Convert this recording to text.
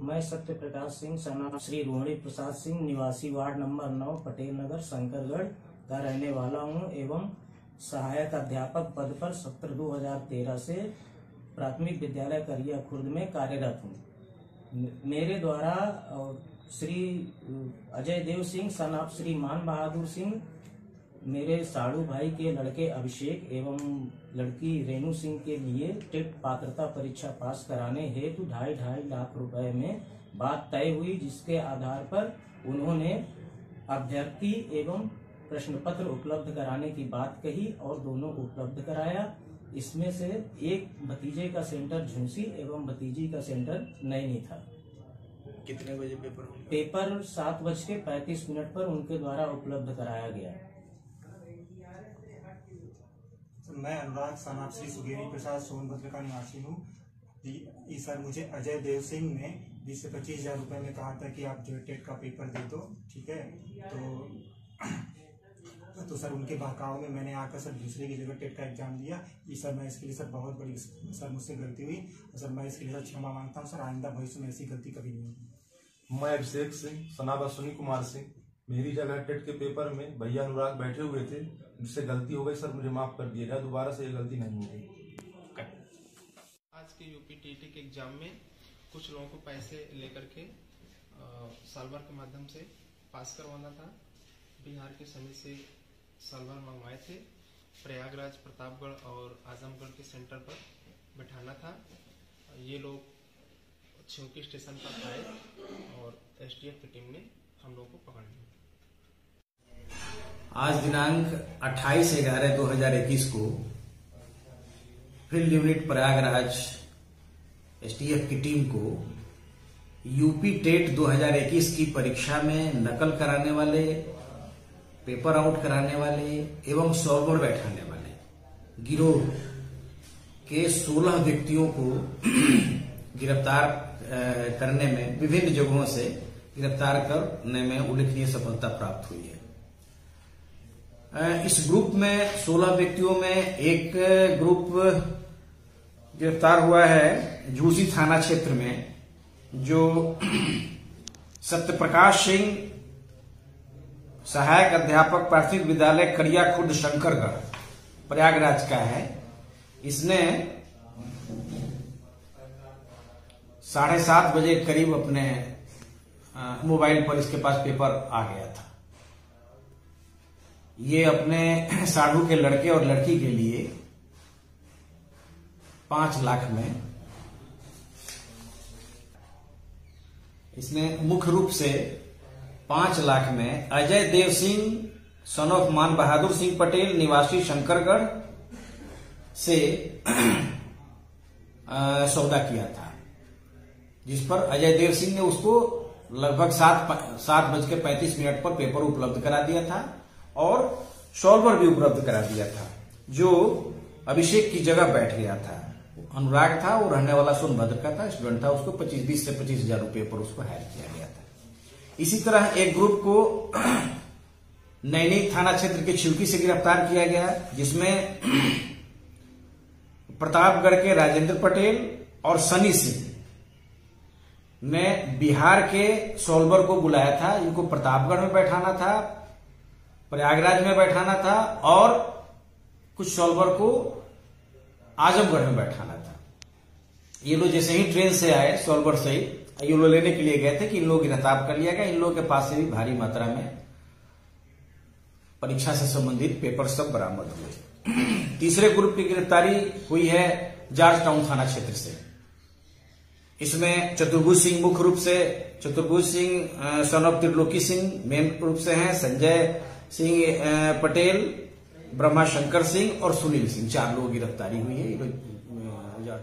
मैं सत्य प्रकाश सिंह, सना श्री रोहिणी प्रसाद सिंह, निवासी ward number नौ, पटेल नगर, शंकरगढ़ का रहने वाला हूँ एवं सहायक अध्यापक पद पर सत्र 2013 से प्राथमिक विद्यालय करिया खुर्द में कार्यरत हूँ। मेरे द्वारा श्री अजय देव सिंह, सन श्री मान बहादुर सिंह मेरे साड़ू भाई के लड़के अभिषेक एवं लड़की रेणु सिंह के लिए टेट पात्रता परीक्षा पास कराने हेतु ढाई ढाई लाख रुपए में बात तय हुई जिसके आधार पर उन्होंने अभ्यर्थी एवं प्रश्न पत्र उपलब्ध कराने की बात कही और दोनों उपलब्ध कराया। इसमें से एक भतीजे का सेंटर झुंसी एवं भतीजी का सेंटर नैनी था। कितने बजे पेपर पेपर सात बज के पैंतीस मिनट पर उनके द्वारा उपलब्ध कराया गया। मैं अनुराग सनाब श्री सुगेरी प्रसाद, सोनभद्र का निवासी हूँ। सर, मुझे अजय देव सिंह ने बीस से पच्चीस हज़ार रुपये में कहा था कि आप जो टेट का पेपर दे दो, ठीक है? तो तो सर, उनके बहकाव में मैंने आकर सर दूसरे की जगह टेट का एग्ज़ाम दिया। ये सर, मैं इसके लिए सर बहुत बड़ी सर मुझसे गलती हुई और सर, मैं इसके लिए सर क्षमा माँगता हूँ। सर, आइंदा भविष्य में ऐसी गलती कभी नहीं होगी। मैं अभिषेक सिंह सनाब अश्विनी कुमार सिंह। मेरी जगह टेट के पेपर में भैया अनुराग बैठे हुए थे, जिससे गलती हो गई, सर मुझे माफ़ कर दिया जाए, दोबारा से ये गलती नहीं होगी आज के यूपी टीटी के एग्ज़ाम में कुछ लोगों को पैसे लेकर के सालभर के माध्यम से पास करवाना था। बिहार के समय से सालभर मंगवाए थे। प्रयागराज, प्रतापगढ़ और आजमगढ़ के सेंटर पर बैठाना था। ये लोग छिवकी स्टेशन पर आए और एसटीएफ की टीम ने हम लोगों को पकड़ लिया। आज दिनांक 28 ग्यारह 2021 को फ़ील्ड यूनिट प्रयागराज एसटीएफ की टीम को यूपी टेट 2021 की परीक्षा में नकल कराने वाले, पेपर आउट कराने वाले एवं सॉल्वर बैठाने वाले गिरोह के 16 व्यक्तियों को गिरफ़्तार करने में विभिन्न जगहों से गिरफ़्तार करने में उल्लेखनीय सफलता प्राप्त हुई है। इस ग्रुप में 16 व्यक्तियों में एक ग्रुप गिरफ़्तार हुआ है झूसी थाना क्षेत्र में, जो सत्यप्रकाश सिंह, सहायक अध्यापक प्राथमिक विद्यालय करिया खुर्द शंकरगढ़, प्रयागराज का है। इसने साढ़े सात बजे करीब अपने मोबाइल पर इसके पास पेपर आ गया था। ये अपने साधु के लड़के और लड़की के लिए पाँच लाख में इसने मुख्य रूप से पाँच लाख में अजय देव सिंह सन ऑफ़ मान बहादुर सिंह पटेल, निवासी शंकरगढ़ से सौदा किया था। जिस पर अजय देव सिंह ने उसको लगभग सात सात बज के पैंतीस मिनट पर पेपर उपलब्ध करा दिया था। और सॉल्वर भी उपलब्ध करा दिया था, जो अभिषेक की जगह बैठ गया था। अनुराग था वो रहने वाला सोनभद्र का था, स्टूडेंट था, उसको पच्चीस बीस से पच्चीस हज़ार रुपये पर उसको हायर किया गया था। इसी तरह एक ग्रुप को नैनी थाना क्षेत्र के छिवकी से गिरफ़्तार किया गया, जिसमें प्रतापगढ़ के राजेंद्र पटेल और सनी सिंह ने बिहार के सोलवर को बुलाया था, इनको प्रतापगढ़ में बैठाना था प्रयागराज में बैठाना था और कुछ सोलवर को आजमगढ़ में बैठाना था। ये लोग जैसे ही ट्रेन से आए सोलवर से ही, ये लोग लेने के लिए गए थे कि इन लोग गिरफ़्तार कर लिया गया। इन लोगों के पास से भी भारी मात्रा में परीक्षा से संबंधित पेपर सब बरामद हुए। तीसरे ग्रुप की गिरफ्तारी हुई है जॉर्ज टाउन थाना क्षेत्र से। इसमें चतुर्भुज सिंह मुख्य रूप से, Chaturbhuj Singh son of Triloki Singh main रूप से हैं, संजय सिंह पटेल ब्रह्मा शंकर सिंह और सुनील सिंह। चार लोगों की गिरफ्तारी हुई है। ये जा